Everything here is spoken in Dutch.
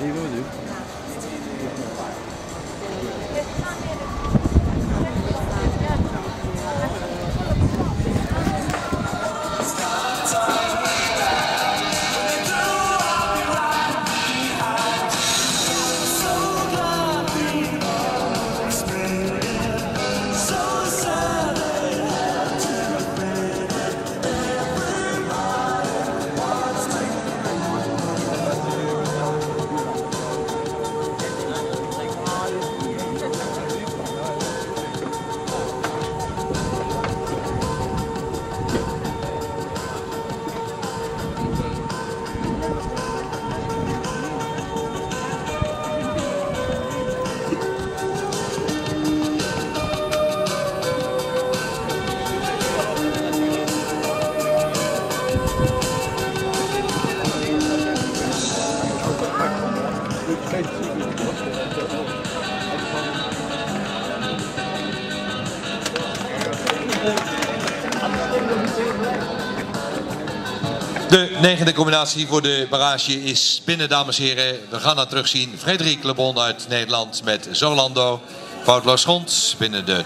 Değil mi ödül? De negende combinatie voor de barrage is binnen, dames en heren. We gaan dat terugzien. Frederik Lebon uit Nederland met Zolando. Foutloos grond binnen de